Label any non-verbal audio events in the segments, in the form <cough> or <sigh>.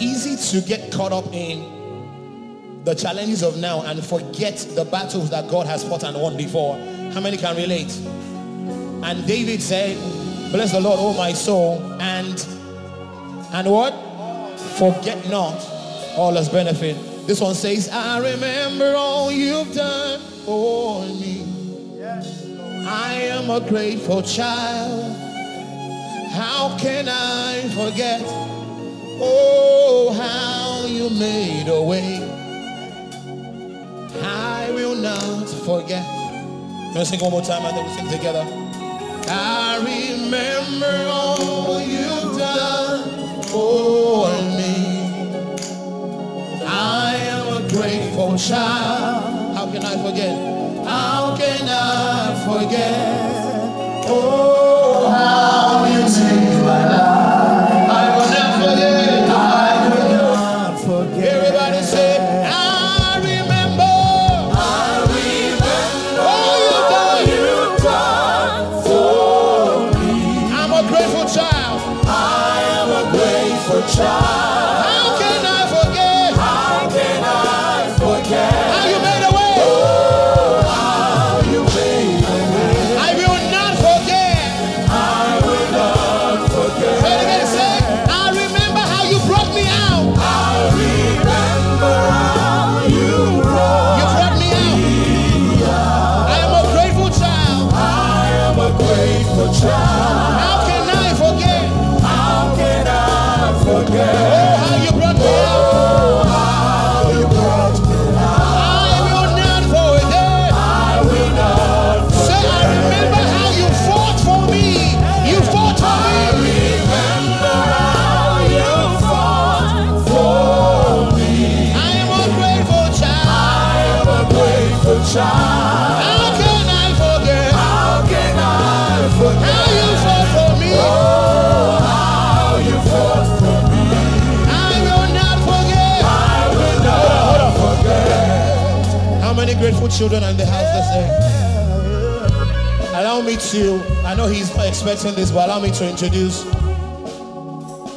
Easy to get caught up in the challenges of now and forget the battles that God has fought and won before. How many can relate? And David said, bless the Lord, oh my soul, and and what? Forget not all his benefit. This one says, I remember all you've done for me. I am a grateful child. How can I forget? You made a way. I will not forget. We sing one more time and then we sing together? I remember all you've done for me. I am a grateful child. How can I forget? How can I forget? Oh, how Children in the house this day? Allow me to, I know he's expecting this, but allow me to introduce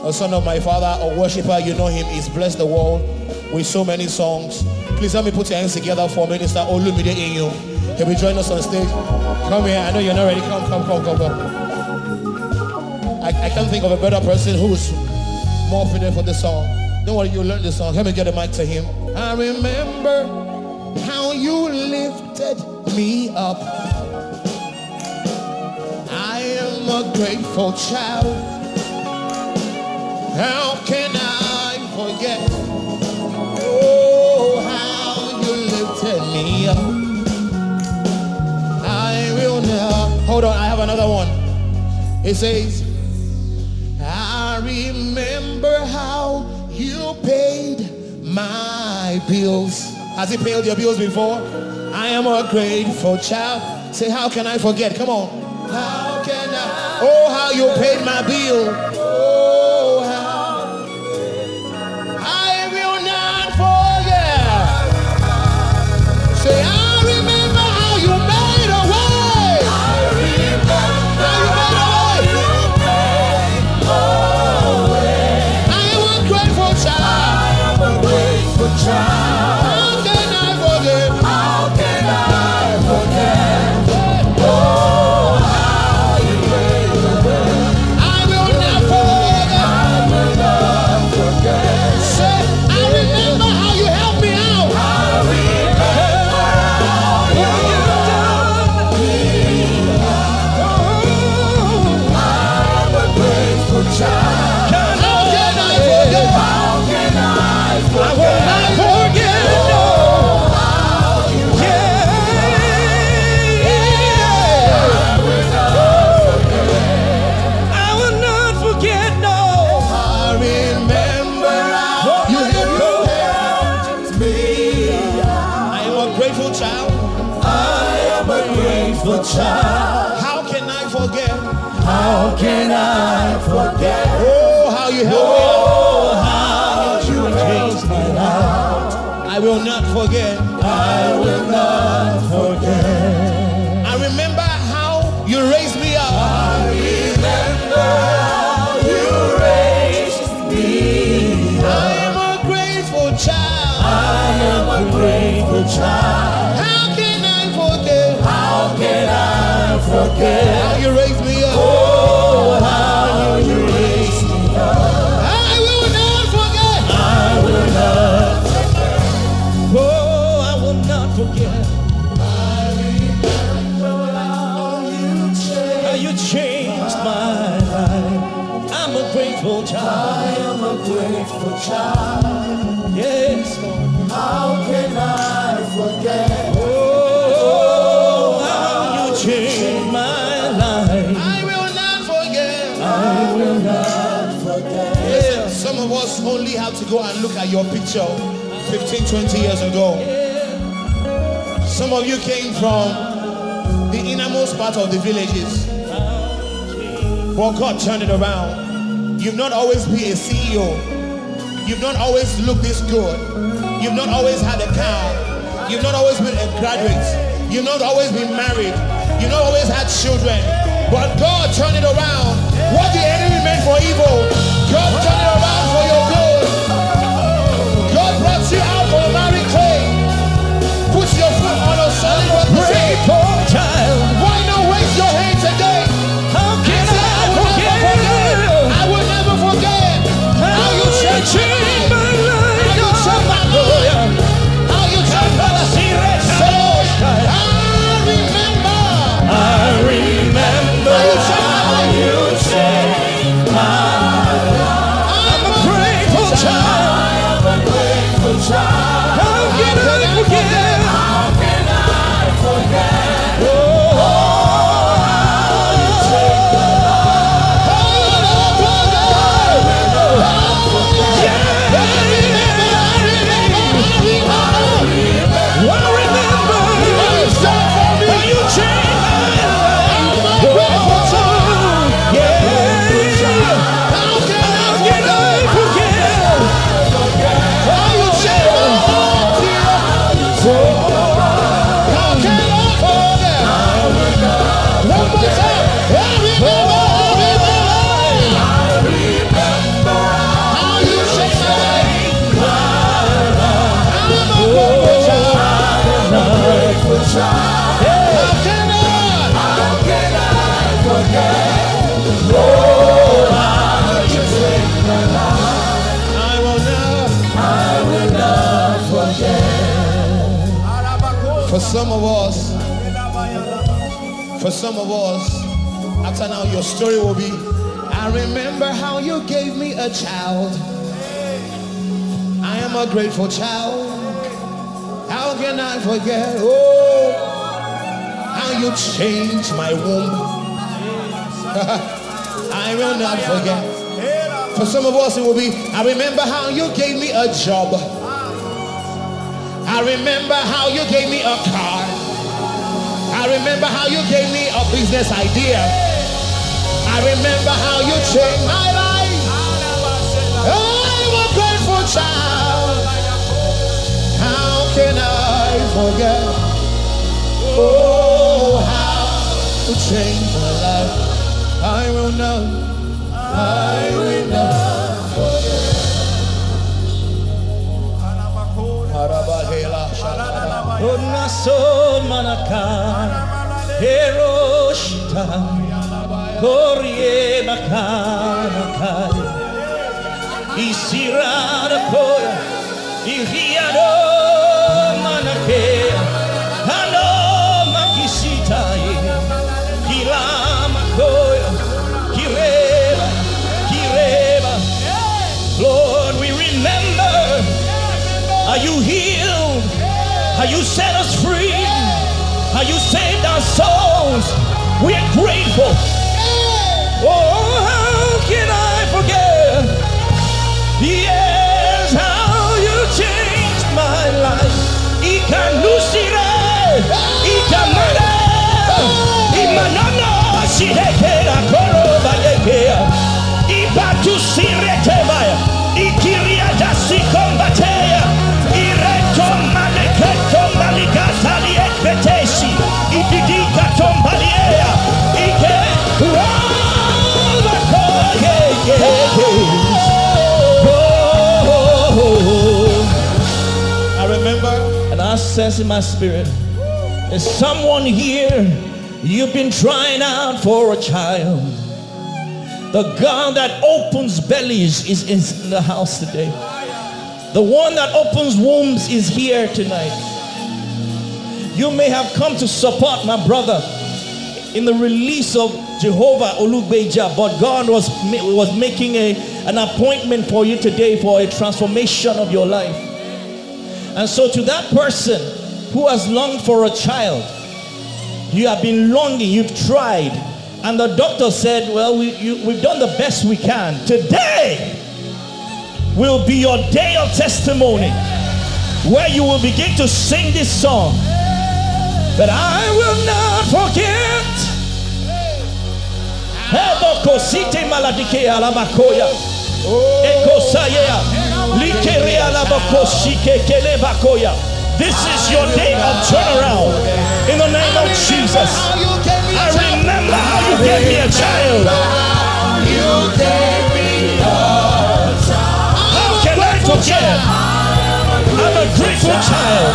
a son of my father, a worshiper. You know him. He's blessed the world with so many songs. Please help me put your hands together for Minister Olumide Iyun. He'll be joining us on stage. Come here. I know you're not ready. Come, come, come, come, come. I, I can't think of a better person who's more fitted for this song. Don't worry, you'll learn this song. Let me get the mic to him. I remember how you lifted me up. I am a grateful child. How can I forget? Oh, how you lifted me up. I will now. Hold on, I have another one. It says, I remember how you paid my bills. Has he paid your bills before? I am a grateful child. Say, how can I forget? Come on. How can I? Oh, how you paid my you changed my life. I'm a grateful child. I am a grateful child. Yes, Lord. How can I forget? Oh, how you changed my life. I will not forget. I will not forget. Listen, some of us only have to go and look at your picture 15, 20 years ago. Some of you came from the innermost part of the villages. But God turned it around. You've not always been a CEO. You've not always looked this good. You've not always had a car. You've not always been a graduate. You've not always been married. You've not always had children. But God turned it around. What the enemy meant for evil, God turned it around for your good. God brought you out from a married clay. Put your foot on a solid rock. Some of us, for some of us, after now your story will be, I remember how you gave me a child. I am a grateful child. How can I forget? Oh, how you changed my womb. <laughs> I will not forget. For some of us, it will be, I remember how you gave me a job. I remember how you gave me a car. I remember how you gave me a business idea. I remember how you changed my life. Oh, I'm a grateful child. How can I forget? Oh, how to change my life. I will not. I will not Onason manaka Hiroshita Korie makana Isirada koya Iriado manake you set us free? You saved our souls? We're grateful. Oh, in my spirit. There's someone here, you've been trying out for a child. The God that opens bellies is in the house today. The one that opens wombs is here tonight. You may have come to support my brother in the release of Jehovah Olugbeja, but God was, was making a, an appointment for you today for a transformation of your life. And so, to that person who has longed for a child, you have been longing, you've tried, and the doctor said, Well, we, you, we've done the best we can. Today will be your day of testimony where you will begin to sing this song. But I will not forget. This is your day of turnaround. In the name of Jesus. I remember how you gave me a child. How can I forget? I'm a grateful child.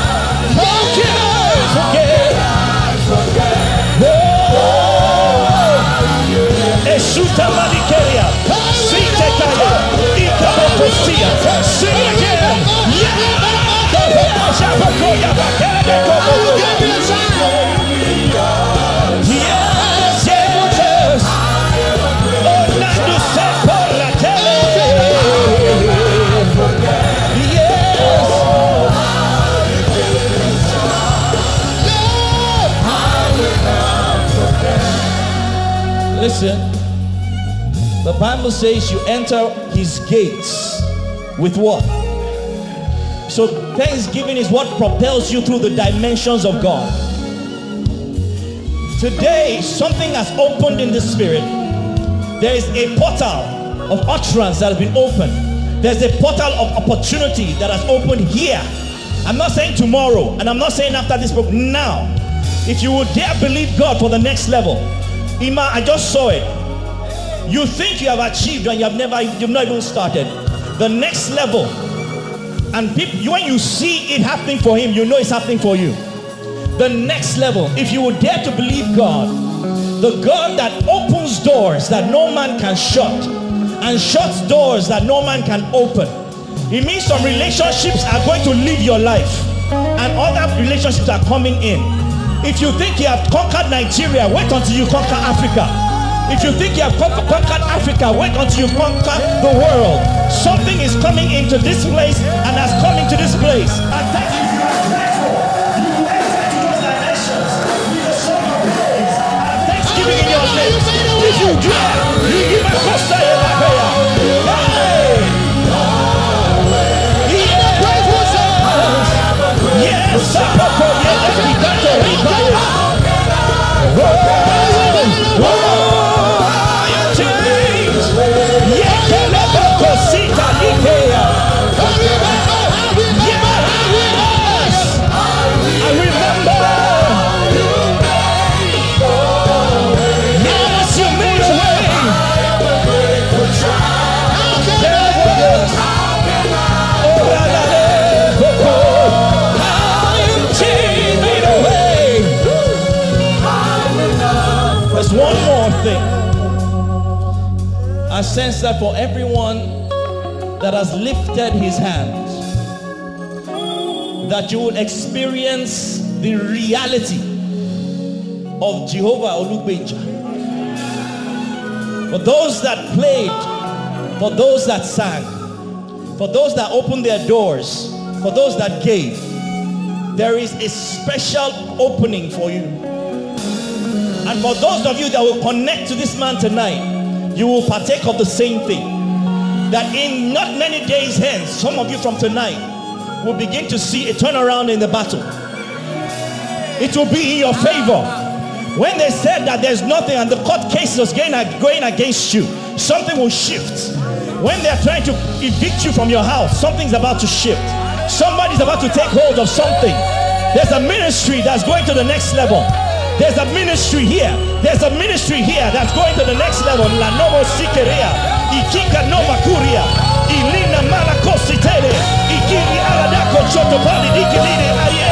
Listen, the Bible says you enter his gates with what? So, thanksgiving is what propels you through the dimensions of God. Today, something has opened in the spirit. There is a portal of utterance that has been opened. There's a portal of opportunity that has opened here. I'm not saying tomorrow, and I'm not saying after this book, now. If you would dare believe God for the next level, Ima, I just saw it. You think you have achieved and you have never, you've not even started. The next level, and people, when you see it happening for him, you know it's happening for you. The next level, if you would dare to believe God, the God that opens doors that no man can shut and shuts doors that no man can open. It means some relationships are going to leave your life and other relationships are coming in. If you think you have conquered Nigeria, wait until you conquer Africa. If you think you have conquered Africa, wait until you conquer the world. Something is coming into this place and has come into this place. And thank you. if you are grateful, you will enter into those dimensions with the song of praise and thanksgiving in your lips. If you dare, you give a costa in sense that for everyone that has lifted his hands, that you will experience the reality of Jehovah Olugbeja. For those that played, for those that sang, for those that opened their doors, for those that gave, there is a special opening for you. And for those of you that will connect to this man tonight, you will partake of the same thing. That in not many days hence, some of you from tonight will begin to see a turnaround in the battle. It will be in your favor. When they said that there's nothing and the court case going, going against you, something will shift. When they're trying to evict you from your house, something's about to shift. Somebody's about to take hold of something. There's a ministry that's going to the next level. There's a ministry here. There's a ministry here that's going to the next level. La novo sikerea. Ikika nova kuria. Ilina mala kositele. Ikiri aladako choto pali dikilini aye